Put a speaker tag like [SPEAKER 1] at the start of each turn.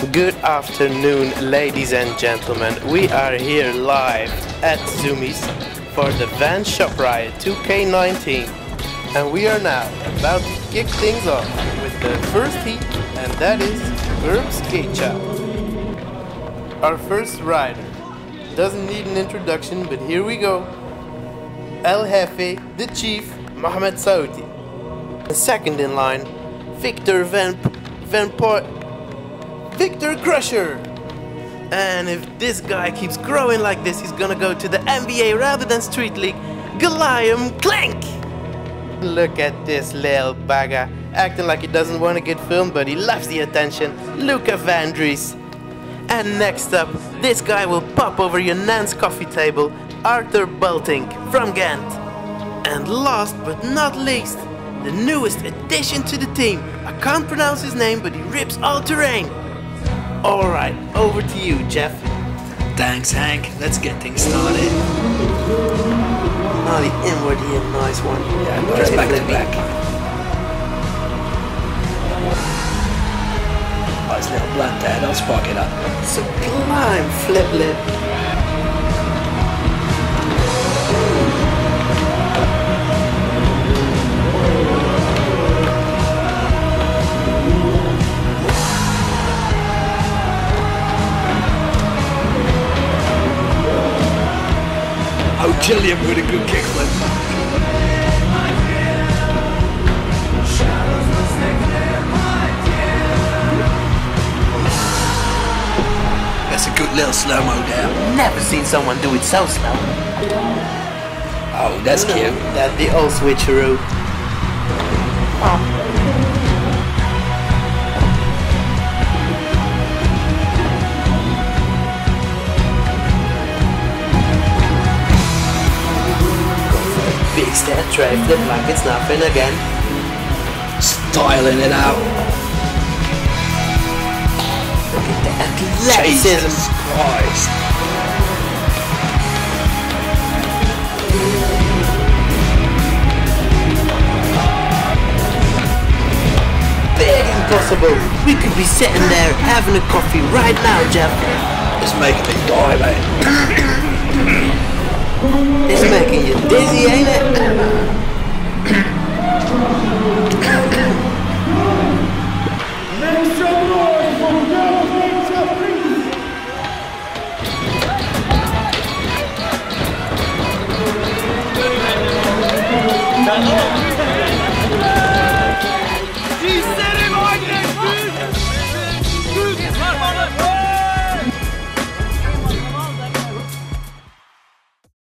[SPEAKER 1] Good afternoon, ladies and gentlemen. We are here live at Zoomies for the Van Shop Riot 2K19. And we are now about to kick things off with the first heat, and that is Curb Skate. Our first rider doesn't need an introduction, but here we go. El Jefe, the Chief, Mohamed Saouti. The second in line, Victor Van Van Port Victor Crusher. And if this guy keeps growing like this, he's gonna go to the NBA rather than Street League. Goliath Clincke! Look at this little bagger, acting like he doesn't want to get filmed, but he loves the attention. Luca Van Driessch. And next up, this guy will pop over your Nan's coffee table, Arthur Bultynck from Ghent. And last but not least, the newest addition to the team. I can't pronounce his name, but he rips all terrain. Alright, over to you, Jeff.
[SPEAKER 2] Thanks, Hank. Let's get things started.
[SPEAKER 1] Oh, the inward here, nice one.
[SPEAKER 2] Yeah, just back to back. It's little blunt there. Don't spark it up.
[SPEAKER 1] Sublime flip lip.
[SPEAKER 2] Oh, Gilliam with a good kickflip. That's a good little slow-mo there.
[SPEAKER 1] Never seen someone do it so slow.
[SPEAKER 2] Oh, that's cute.
[SPEAKER 1] That's the old switcheroo. Oh. Big step tray flip like it's nothing again.
[SPEAKER 2] Styling it out.
[SPEAKER 1] Look at the athleticism.
[SPEAKER 2] Jesus Christ.
[SPEAKER 1] Big impossible. We could be sitting there having a coffee right now, Jeff.
[SPEAKER 2] It's making me die, mate.
[SPEAKER 1] It's making you dizzy, ain't it?
[SPEAKER 3] よろしくお願いします。